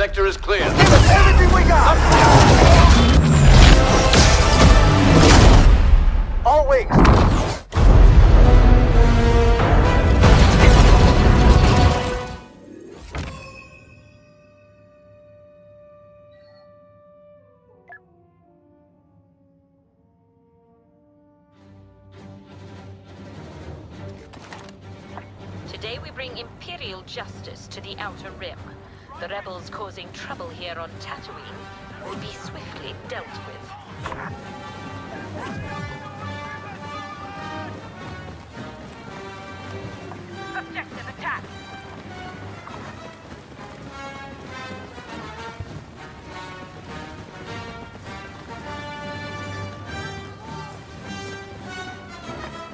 sector is clear. Give us everything we got! All wings! Here on Tatooine will be swiftly dealt with. Objective attack!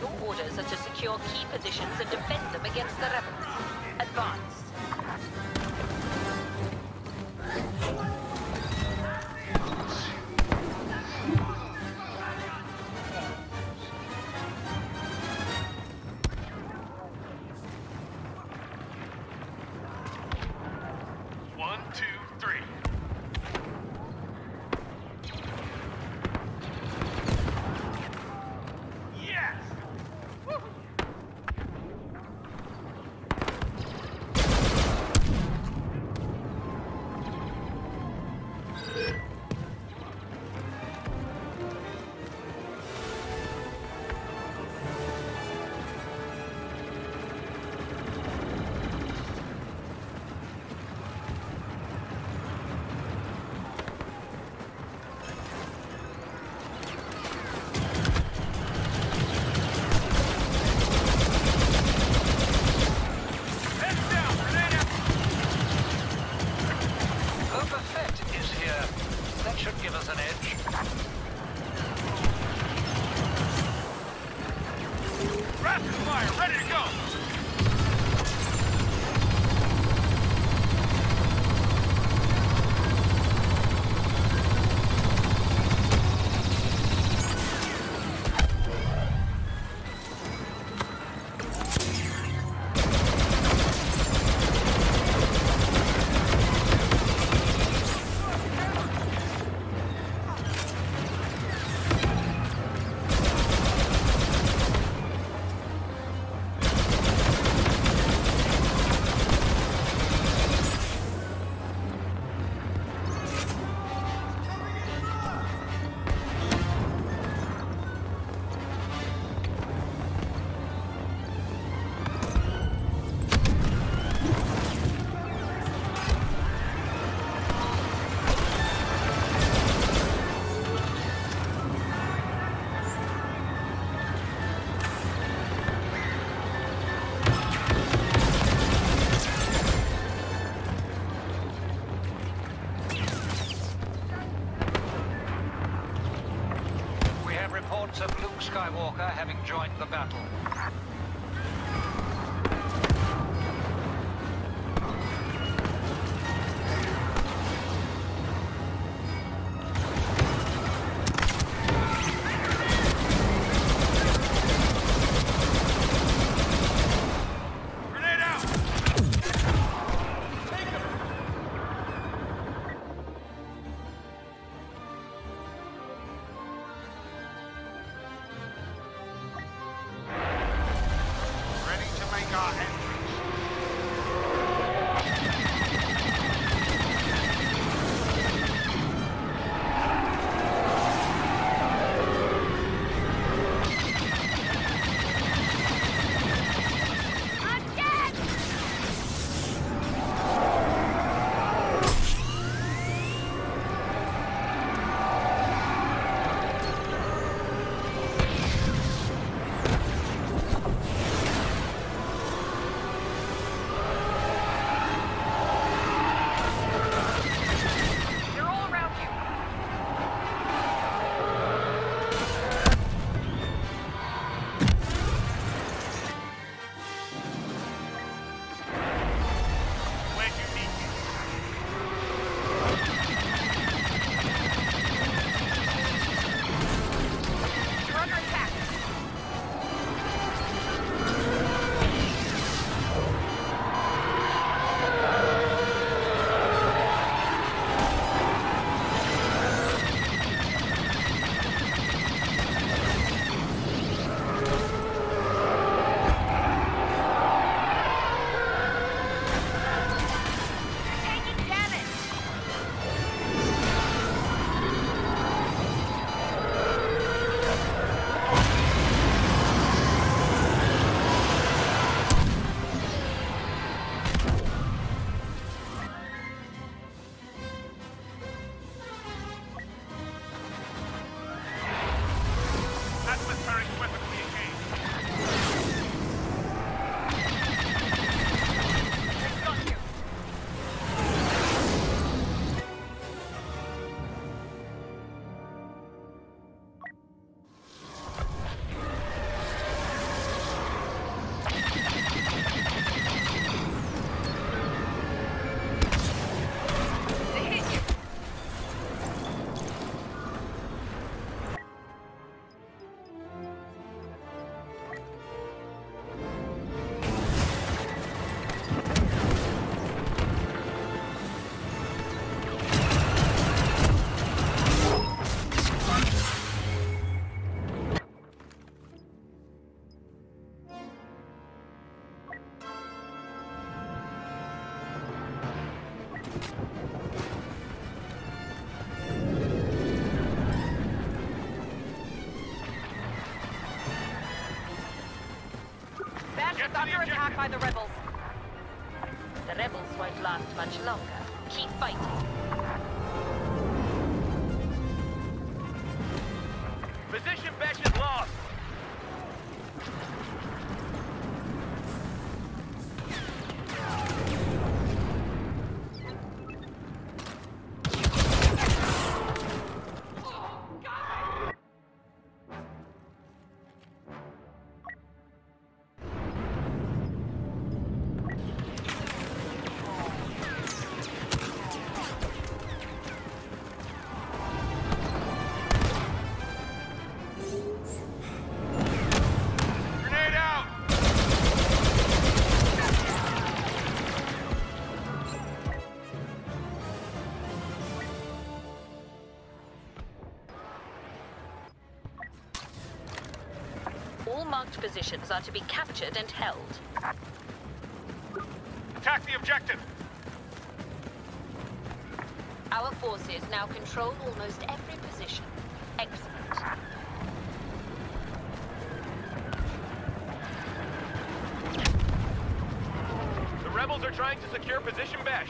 Your orders are to secure key positions and defend them against the rebels. Advance. Having joined the battle. It's under attack by the rebels. The rebels won't last much longer. Keep fighting. All marked positions are to be captured and held. Attack the objective! Our forces now control almost every position. Excellent. The rebels are trying to secure position Besh.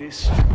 Can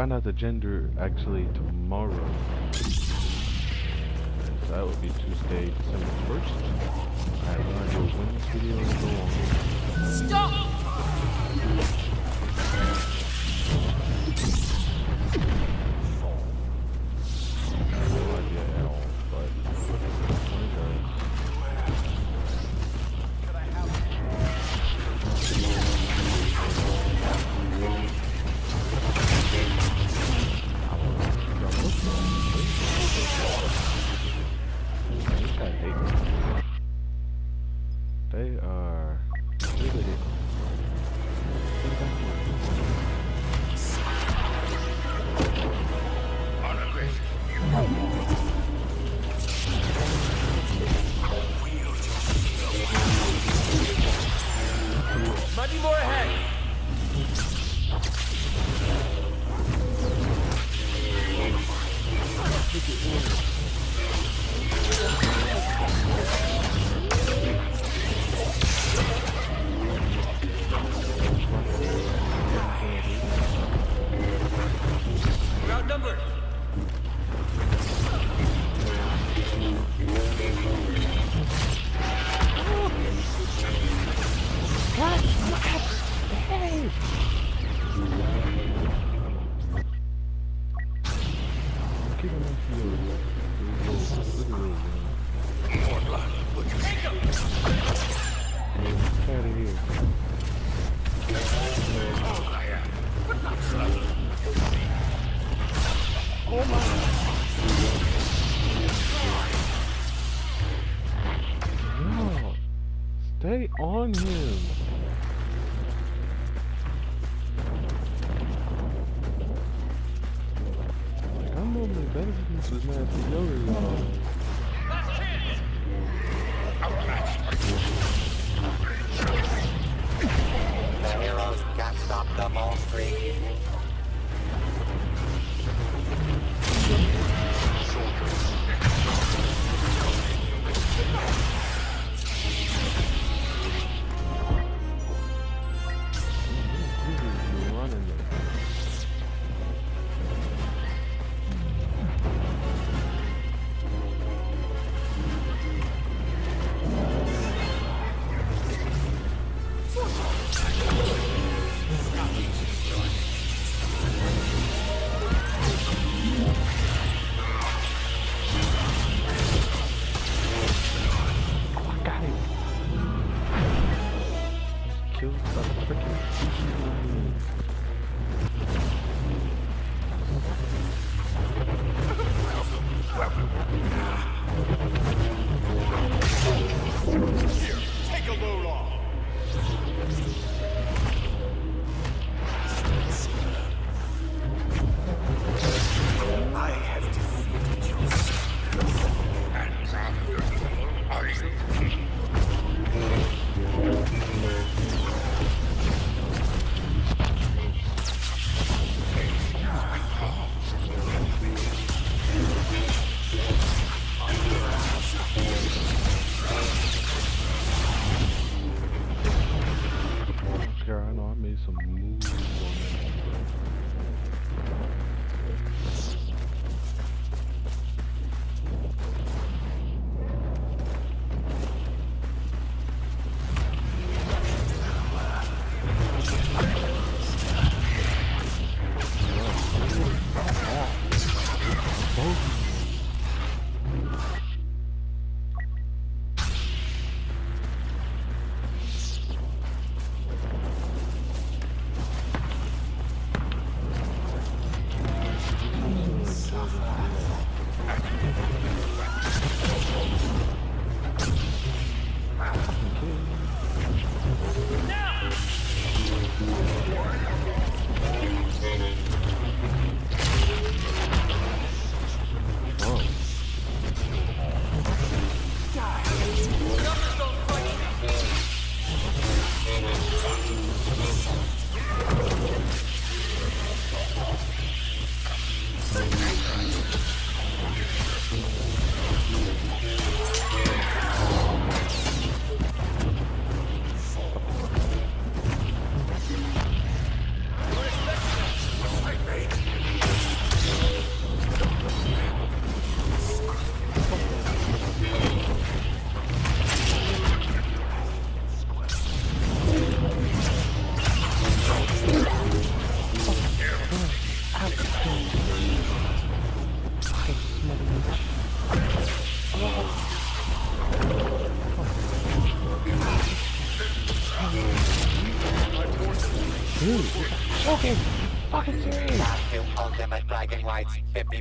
find out the gender actually tomorrow. So that would be Tuesday, December 1st. Video go on. Stop!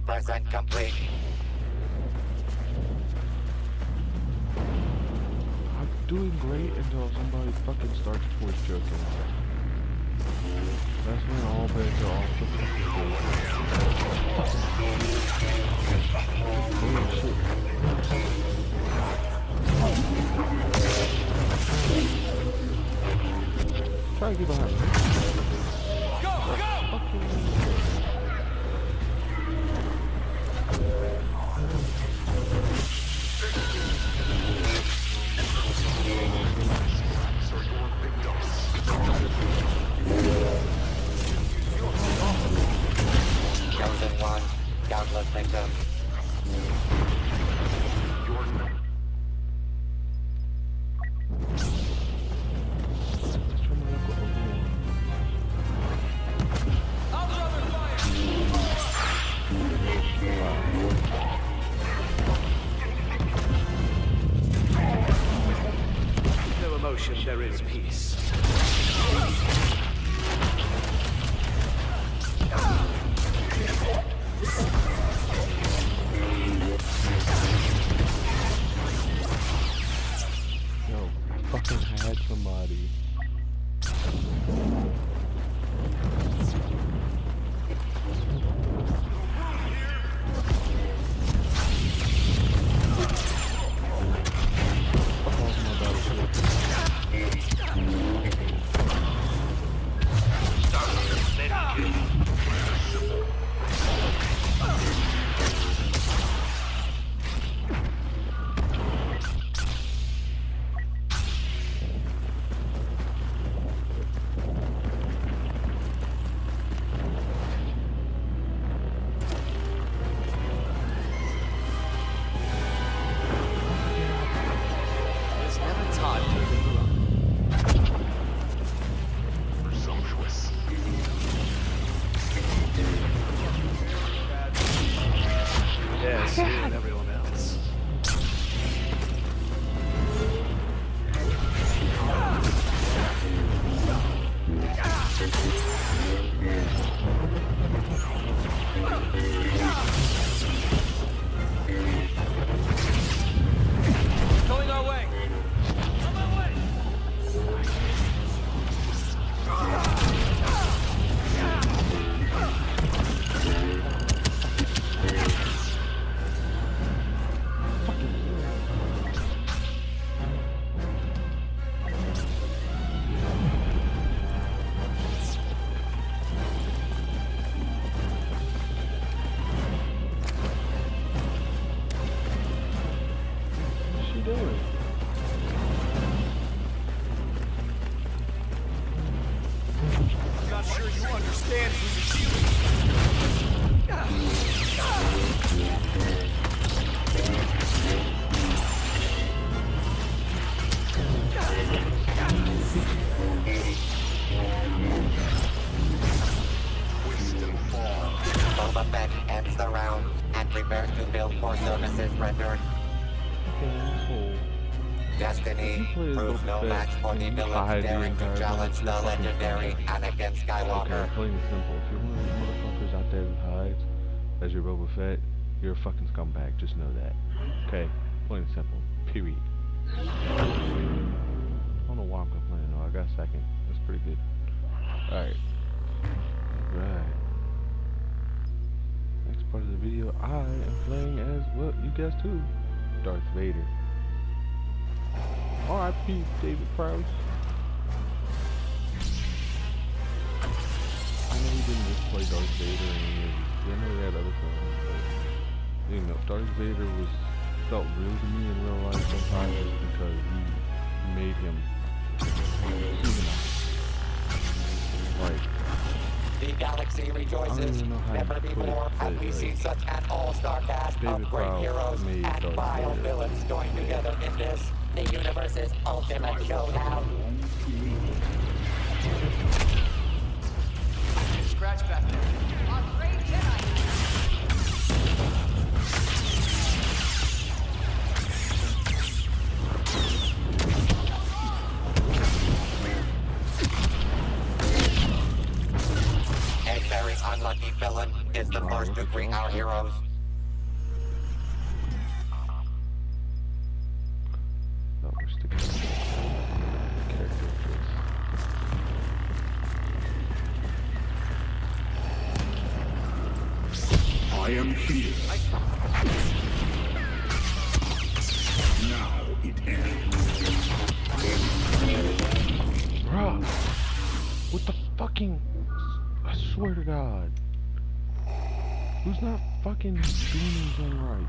50% complete. I'm doing great until somebody fucking starts voice joking. That's when all bets are off the fucking Try to get behind me. Going Please, proves no match for the daring to challenge the legendary. Anakin Okay, Skywalker. plain and simple. If you're one of these motherfuckers out there who hides as your Boba Fett, you're a fucking scumbag. Just know that. Okay? Plain and simple. Period. I don't know why I'm complaining though. I got second. That's pretty good. Alright. Right. Next part of the video, I am playing as, well, you guys too, Darth Vader. R.I.P. David Prowse. I know he didn't just play Darth Vader in the movies. I know he had other films, but you know, Darth Vader was felt real to me in real life sometimes just because he made him humanized. Like, The galaxy I don't rejoices. even know how to Never put it, before have we seen such an all-star cast David of great Prowse heroes made and vile villains join together in this, the universe's ultimate showdown. Scratch back there. Unlucky villain is the first to bring our heroes Who's not fucking doing anything right?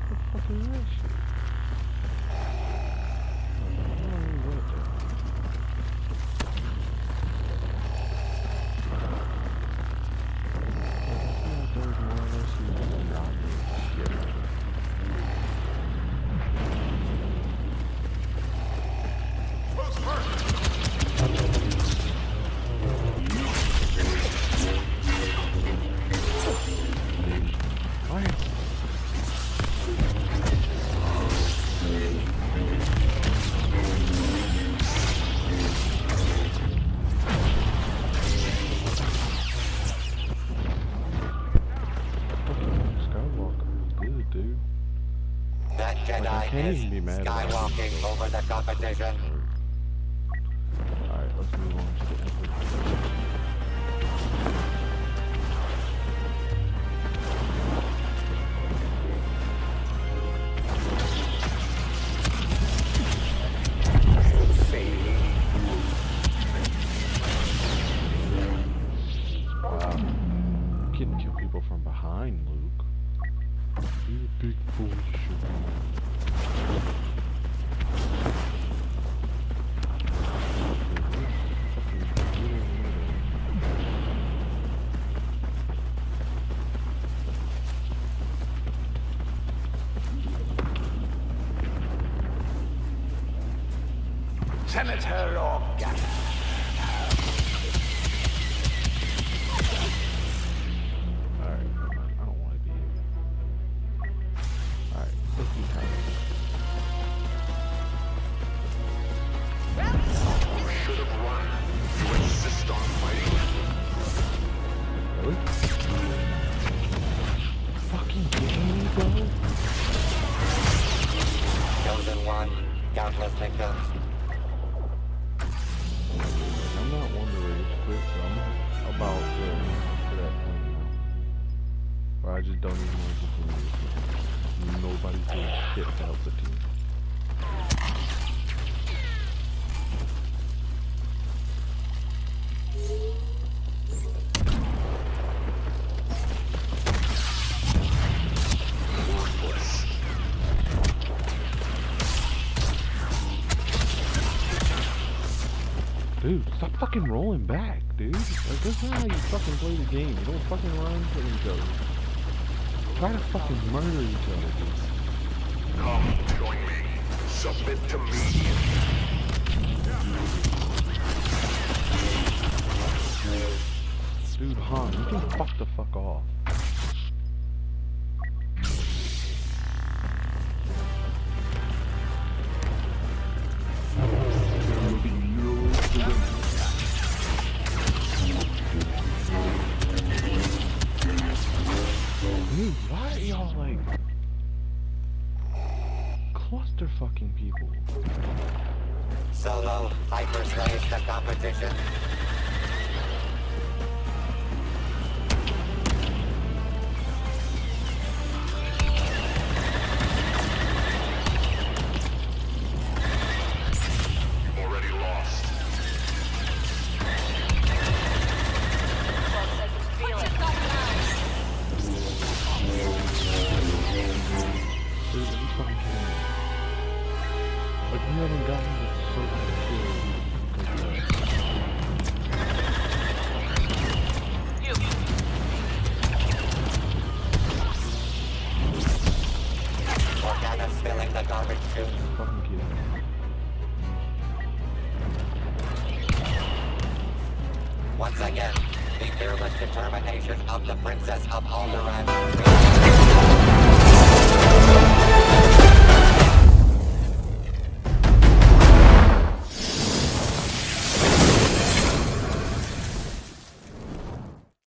What the fuck is that shit? Skywalking over the competition. Senator Organa. Dude, stop fucking rolling back, dude. Like, this is how you fucking play the game. You don't fucking run for each other. Try to fucking murder each other, dude. Come, join me. Submit to me. Dude, Han, you can fuck the fuck off.